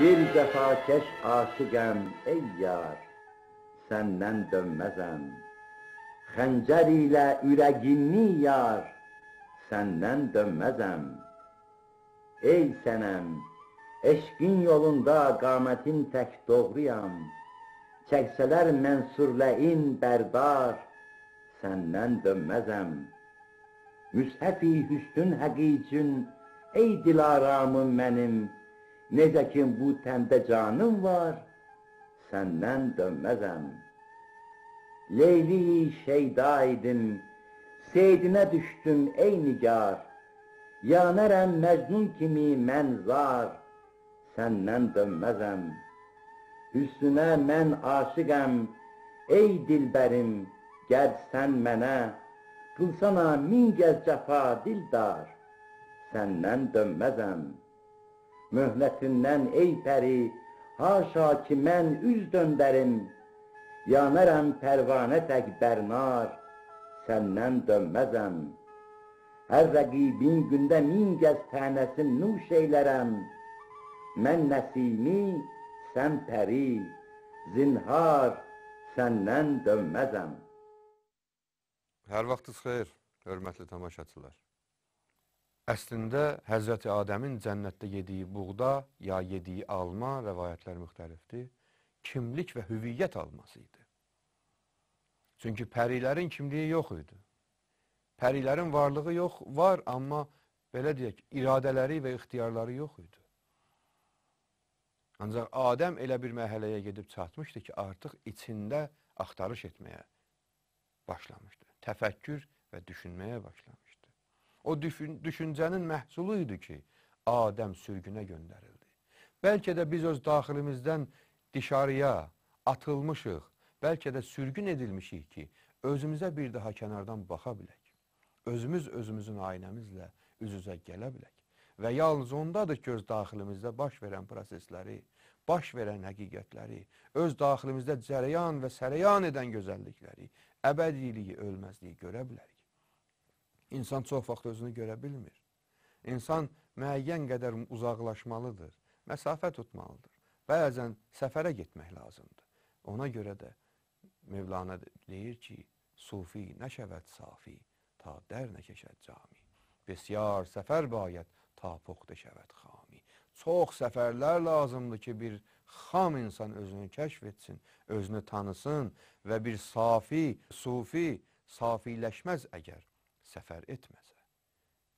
Bir cəfakeş aşiqəm, ey yar, səndən dönməzəm. Xəncər ilə ürəginni yar, səndən dönməzəm. Ey sənəm, eşqin yolunda qamətin tək doğruyam. Çəksələr mənsurləyin bərdar, səndən dönməzəm. Müshəfi hüsnün həqicün, ey dilaramım mənim, necə ki bu təndə canım var, səndən dönməzəm. Leyli şeyda idim, seydinə düşdüm ey nigar, yanərəm məcnun kimi mən zar, səndən dönməzəm. Hüsnünə mən aşiqəm, ey dilbərim, gəl sən mənə, qılsana min gəz cəfa dildar, səndən dönməzəm. Möhlətindən ey pəri, haşa ki mən üz döndərim, yanərəm pərvanə tək bərnar, səndən dönməzəm. Hər rəqibin gündə min gəz tənəsin nuş eylərəm, mən nəsimi, sən pəri, zinhar, səndən dönməzəm. Hər vaxtınız xeyir, hörmətli tamaşaçılar. Əslində, Həzrəti Adəmin cənnətdə yediyi buğda ya yediyi alma, rəvayətlər müxtəlifdir, kimlik və hüviyyət alması idi. Çünki pərilərin kimliyi yox idi. Pərilərin varlığı yox, var, amma belə deyək, iradələri və ixtiyarları yox idi. Ancaq Adəm elə bir məhələyə gedib çatmışdı ki, artıq içində axtarış etməyə başlamışdı. Təfəkkür və düşünməyə başlamışdı. O düşün düşüncənin məhsulu idi ki, Adəm sürgünə göndərildi. Bəlkə də biz öz daxilimizdən dışarıya atılmışıq, bəlkə də sürgün edilmişik ki, özümüzə bir daha kənardan baxa bilək. Özümüz özümüzün aynəmizlə üz-üzə gələ bilək. Və yalnız ondadır ki, öz daxilimizdə baş verən prosesləri, baş verən həqiqətləri, öz daxilimizdə cərəyan və sərəyan edən gözəllikləri, əbədiliyi, ölməzliyi görə bilərik. İnsan çox vaxt özünü görə bilmir. İnsan müəyyən qədər uzaqlaşmalıdır, məsafə tutmalıdır. Bəzən səfərə getmək lazımdır. Ona görə də Mevlana deyir ki, sufi nəşəvət safi, ta dər nəkəşət cami. Besyar səfər bayət, ta poxdə şəvət xami. Çox səfərlər lazımdır ki, bir xam insan özünü kəşf etsin, özünü tanısın və bir safi, sufi, safiləşməz əgər səfər etməsə.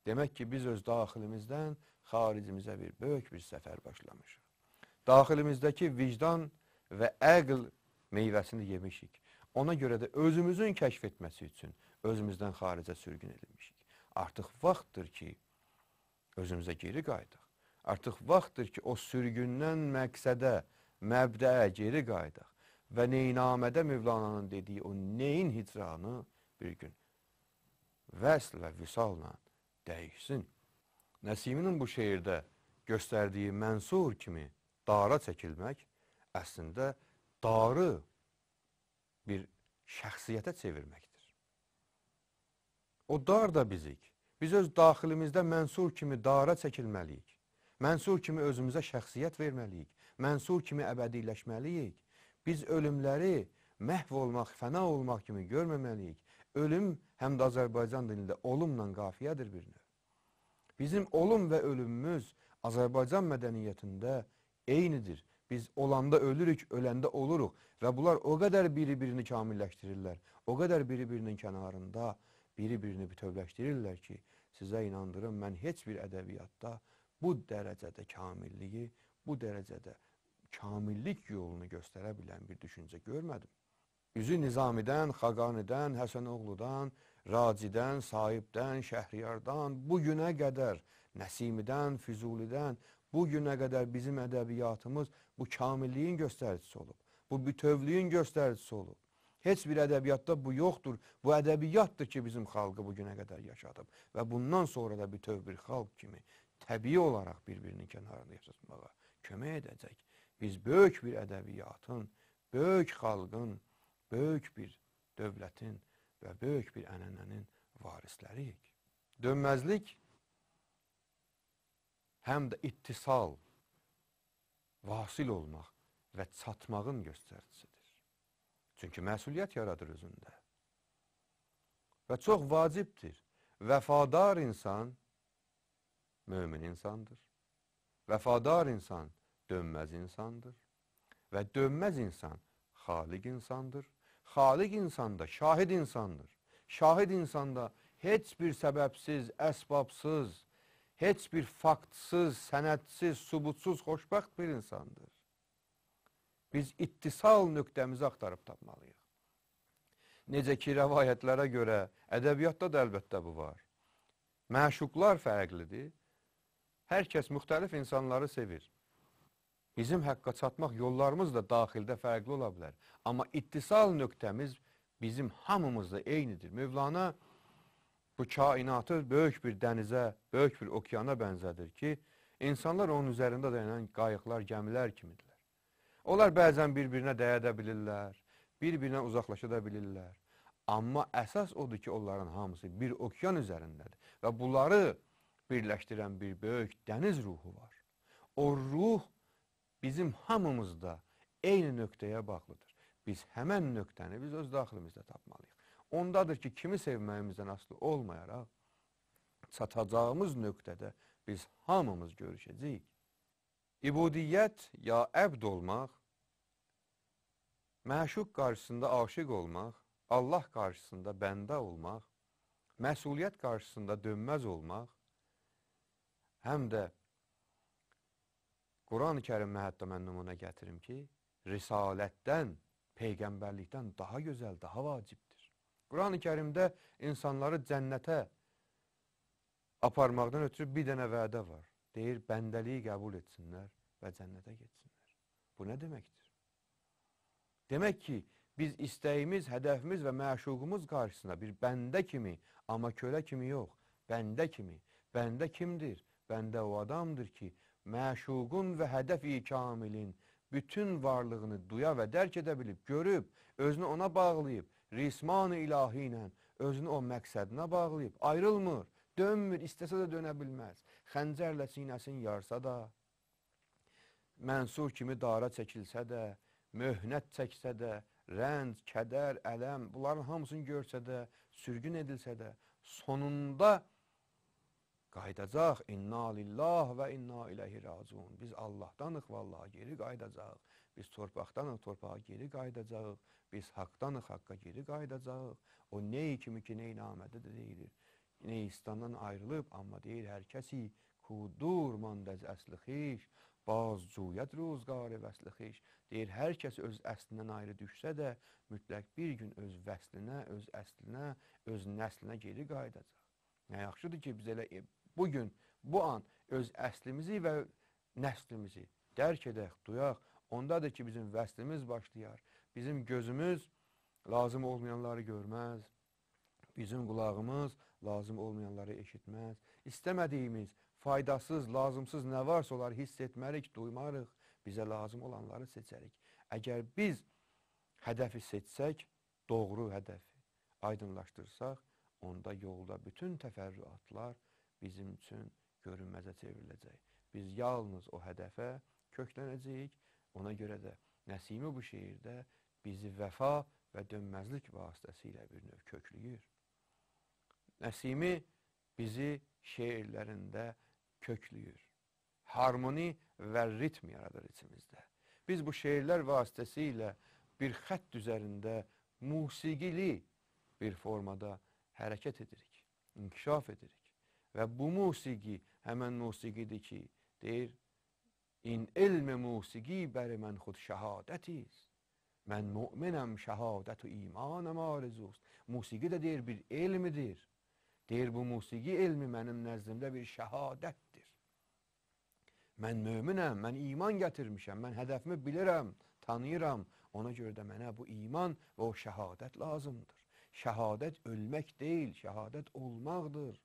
Demək ki, biz öz daxilimizdən xaricimizə bir böyük bir səfər başlamışıq. Daxilimizdəki vicdan və əql meyvəsini yemişik. Ona görə də özümüzün kəşf etməsi üçün özümüzdən xaricə sürgün edilmişik. Artıq vaxtdır ki, özümüzə geri qayıdaq. Artıq vaxtdır ki, o sürgündən məqsədə, məbdəyə geri qayıdaq və neynamədə Mövlananın dediyi o neyin hicranı bir gün vəsl və vüsalla dəyişsin. Nəsiminin bu şeirdə göstərdiyi mənsur kimi dara çəkilmək əslində darı bir şəxsiyyətə çevirməkdir. O dar da bizik. Biz öz daxilimizdə mənsur kimi dara çəkilməliyik. Mənsur kimi özümüzə şəxsiyyət verməliyik. Mənsur kimi əbədiləşməliyik. Biz ölümləri məhv olmaq, fəna olmaq kimi görməməliyik. Ölüm həm də Azərbaycan dilində olumla qafiyədir bir növ. Bizim olum və ölümümüz Azərbaycan mədəniyyətində eynidir. Biz olanda ölürük, öləndə oluruq və bunlar o qədər biri-birini kamilləşdirirlər, o qədər biri-birinin kənarında biri-birini bütövləşdirirlər ki, sizə inandırım, mən heç bir ədəbiyyatda bu dərəcədə kamilliyi, bu dərəcədə kamillik yolunu göstərə bilən bir düşüncə görmədim. Üzü Nizamidən, Xaqanidən, Həsənoğludan, Racidən, Sahibdən, Şəhriyardan, bu günə qədər Nəsimidən, Füzulidən, bu günə qədər bizim ədəbiyyatımız bu kamilliyin göstəricisi olub. Bu bütövlüyün göstəricisi olub. Heç bir ədəbiyyatda bu yoxdur. Bu ədəbiyyatdır ki, bizim xalqı bu günə qədər yaşadıb. Və bundan sonra da bütöv bir xalq kimi təbii olaraq bir-birinin kənarında yaşatmağa kömək edəcək. Biz böyük bir ədəbiyyatın, böyük xalqın, böyük bir dövlətin və böyük bir ənənənin varisləriyik. Dönməzlik həm də ittisal vasil olmaq və çatmağın göstəricisidir. Çünki məsuliyyət yaradır özündə. Və çox vacibdir. Vəfadar insan mömin insandır. Vəfadar insan dönməz insandır. Və dönməz insan xaliq insandır. Xaliq insan da şahid insandır. Şahid insanda heç bir səbəbsiz, əsbabsız, heç bir faktsız, sənədsiz, subutsuz, xoşbəxt bir insandır. Biz ittisal nöqtəmizi axtarıb tapmalıyıq. Necə ki, rəvayətlərə görə, ədəbiyyatda da əlbəttə bu var. Məşuqlar fərqlidir. Hər kəs müxtəlif insanları sevir. Bizim həqqa çatmaq yollarımız da daxildə fərqli ola bilər. Amma ittisal nöqtəmiz bizim hamımızda eynidir. Mövlana bu kainatı böyük bir dənizə, böyük bir okeana bənzədir ki, insanlar onun üzərində dayanan qayıqlar, gəmilər kimidirlər. Onlar bəzən bir-birinə dəyə də bilirlər, bir-birinə uzaqlaşa da bilirlər. Amma əsas odur ki, onların hamısı bir okean üzərindədir və bunları birləşdirən bir böyük dəniz ruhu var. O ruh bizim hamımızda eyni nöqtəyə bağlıdır. Biz həmən nöqtəni biz öz daxilimizdə tapmalıyıq. Ondadır ki, kimi sevməyimizdən asılı olmayaraq, çatacağımız nöqtədə biz hamımız görüşəcəyik. İbudiyyət ya əbd olmaq, məşuq qarşısında aşiq olmaq, Allah qarşısında bəndə olmaq, məsuliyyət qarşısında dönməz olmaq, həm də Quran-ı kərimə hətta mən nümunə gətirim ki, risalətdən, peyğəmbərlikdən daha gözəl, daha vacibdir. Quran-ı kərimdə insanları cənnətə aparmaqdan ötürü bir dənə vədə var. Deyir, bəndəliyi qəbul etsinlər və cənnətə getsinlər. Bu nə deməkdir? Demək ki, biz istəyimiz, hədəfimiz və məşuqumuz qarşısında bir bəndə kimi, amma kölə kimi yox, bəndə kimi. Bəndə kimdir? Bəndə o adamdır ki, məşuqun və hədəf-i kamilin bütün varlığını duya və dərk edə bilib, görüb, özünü ona bağlayıb, risman-ı ilahi ilə özünü o məqsədinə bağlayıb, ayrılmır, dönmür, istəsə də dönə bilməz. Xəncərlə sinəsini yarsa da, mənsur kimi dara çəkilsə də, möhnət çəksə də, rənc, kədər, ələm, bunların hamısını görsə də, sürgün edilsə də, sonunda qayıdacaq. İnna lillah və inna iləyhi raciun. Biz Allahdanıq və Allaha geri qayıdacaq. Biz torpaqdanıq, torpağa geri qayıdacaq. Biz haqdanıq, haqqa geri qayıdacaq. O ney kimi ki, ney namədə də deyilir. Neystandan ayrılıb, amma deyir hər kəsi kudur mandəz əsli xiş, baz cuyət ruzqarı vəsli xiş. Deyir, hər kəs öz əslindən ayrı düşsə də, mütləq bir gün öz vəslinə, öz əslinə, öz nəslinə geri qayıdacaq. Nə yaxşıdır ki, biz elə e, bugün, bu an öz əslimizi və nəslimizi dərk edək, duyaq. Ondadır ki, bizim vəslimiz başlayar. Bizim gözümüz lazım olmayanları görməz. Bizim qulağımız lazım olmayanları eşitməz. İstəmədiyimiz, faydasız, lazımsız nə varsa onları hiss etmərik, duymarıq. Bizə lazım olanları seçərik. Əgər biz hədəfi seçsək, doğru hədəfi aydınlaşdırsaq, onda yolda bütün təfərrüatlar bizim üçün görünməzə çevriləcək. Biz yalnız o hədəfə köklənəcəyik. Ona görə də Nəsimi bu şeirdə bizi vəfa və dönməzlik vasitəsilə bir növ köklüyür. Nəsimi bizi şeirlərində köklüyür. Harmoni və ritm yaradır içimizdə. Biz bu şeirlər vasitəsilə bir xətt üzərində musiqili bir formada hərəkət edirik, inkişaf edirik. Və bu musiqi həmən musiqidir ki, deyir, in elm musiqi bəri mən xud şəhadətiz. Mən müminəm, şəhadət və imanım arzuust. Musiqi də deyir bir elmidir. Deyir bu musiqi elmi mənim nəzdimdə bir şəhadətdir. Mən möminəm, mən iman gətirmişəm, mən hədəfimi bilirəm, tanıyıram. Ona görə də mənə bu iman və o şəhadət lazımdır. Şəhadət ölmək deyil, şəhadət olmaqdır.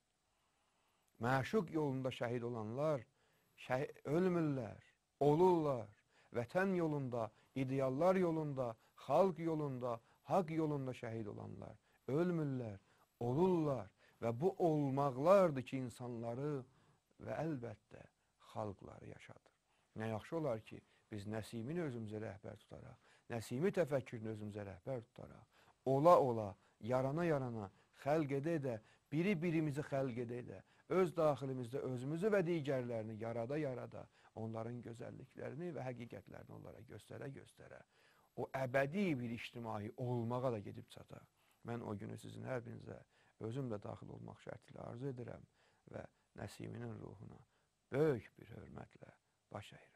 Məşuq yolunda şəhid olanlar şəh ölmürlər, olurlar. Vətən yolunda ideallar yolunda, xalq yolunda, haqq yolunda şəhid olanlar ölmürlər, olurlar və bu olmaqlardır ki, insanları və əlbəttə xalqları yaşadır. Nə yaxşı olar ki, biz Nəsimini özümüzə rəhbər tutaraq, Nəsimi təfəkkürünü özümüzə rəhbər tutaraq, ola-ola, yarana-yarana, xəlq edə-edə, biri-birimizi xəlq edə-edə, öz daxilimizdə özümüzü və digərlərini yarada-yarada, onların gözəlliklərini və həqiqətlərini onlara göstərə-göstərə, o əbədi bir ictimai olmağa da gedib çataq. Mən o günü sizin hər birinizə özüm də daxil olmaq şərtilə arzu edirəm və Nəsiminin ruhuna böyük bir hörmətlə baş əyirəm.